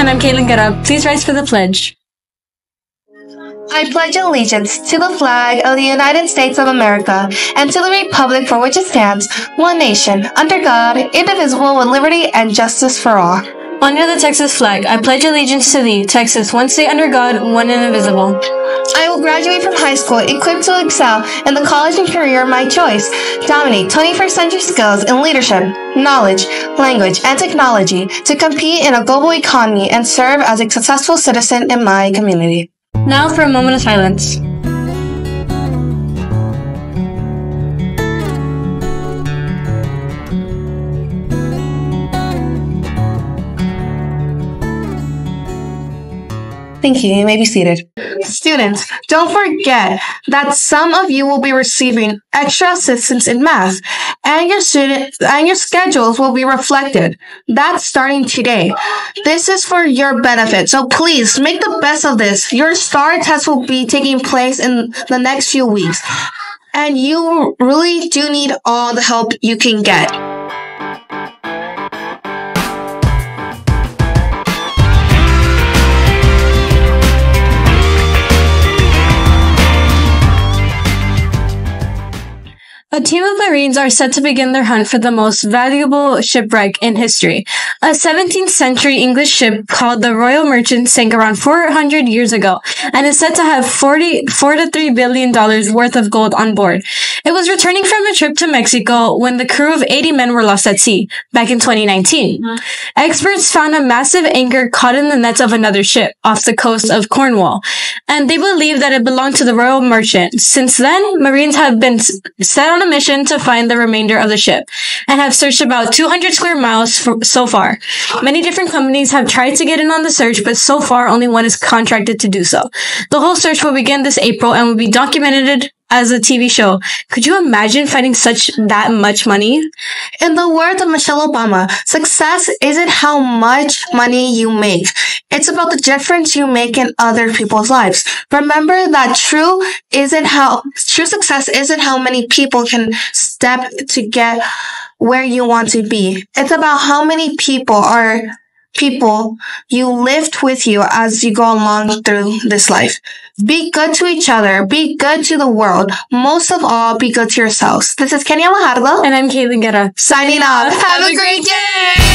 And I'm Caitlin Guerra. Please rise for the pledge. I pledge allegiance to the flag of the United States of America and to the republic for which it stands, one nation, under God, indivisible, with liberty and justice for all. Under the Texas flag, I pledge allegiance to thee, Texas, one state under God, one indivisible. I will graduate from high school equipped to excel in the college and career of my choice, dominate 21st century skills in leadership, knowledge, language, and technology to compete in a global economy and serve as a successful citizen in my community. Now for a moment of silence. Thank you. You may be seated. Students, don't forget that some of you will be receiving extra assistance in math and your student and your schedules will be reflected. That's starting today. This is for your benefit. So please make the best of this. Your STAR test will be taking place in the next few weeks. And you really do need all the help you can get. A team of Marines are set to begin their hunt for the most valuable shipwreck in history. A 17th century English ship called the Royal Merchant sank around 400 years ago and is said to have 40, 4 to 3 billion dollars worth of gold on board. It was returning from a trip to Mexico when the crew of 80 men were lost at sea back in 2019. Mm-hmm. Experts found a massive anchor caught in the nets of another ship off the coast of Cornwall, and they believe that it belonged to the Royal Merchant. Since then, Marines have been set on on a mission to find the remainder of the ship and have searched about 200 square miles for, so far. Many different companies have tried to get in on the search, but so far only one is contracted to do so. The whole search will begin this April and will be documented as a TV show. Could you imagine finding such that much money? In the words of Michelle Obama, success isn't how much money you make. It's about the difference you make in other people's lives. Remember that true isn't how, true success isn't how many people can step to get where you want to be. It's about how many people are people you lift with you as you go along through this life. Be good to each other. Be good to the world. Most of all, be good to yourselves. This is Kenya Mahardo. And I'm Caitlin Guerra. Signing off. Have, Have a great day.